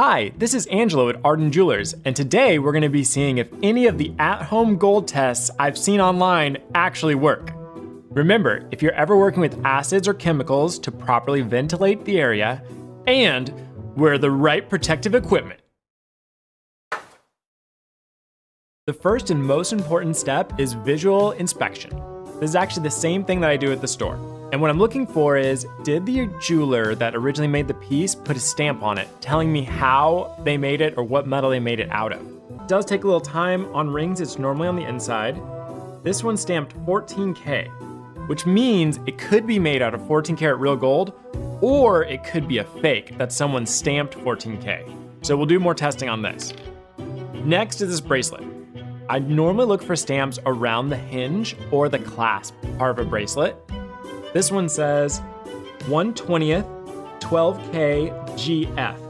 Hi, this is Angelo at Arden Jewelers, and today we're going to be seeing if any of the at home gold tests I've seen online actually work. Remember, if you're ever working with acids or chemicals to properly ventilate the area, and wear the right protective equipment. The first and most important step is visual inspection. This is actually the same thing that I do at the store. And what I'm looking for is did the jeweler that originally made the piece put a stamp on it telling me how they made it or what metal they made it out of? It does take a little time. On rings, it's normally on the inside. This one stamped 14K, which means it could be made out of 14 karat real gold or it could be a fake that someone stamped 14K. So we'll do more testing on this. Next is this bracelet. I normally look for stamps around the hinge or the clasp part of a bracelet. This one says 120th 12K GF.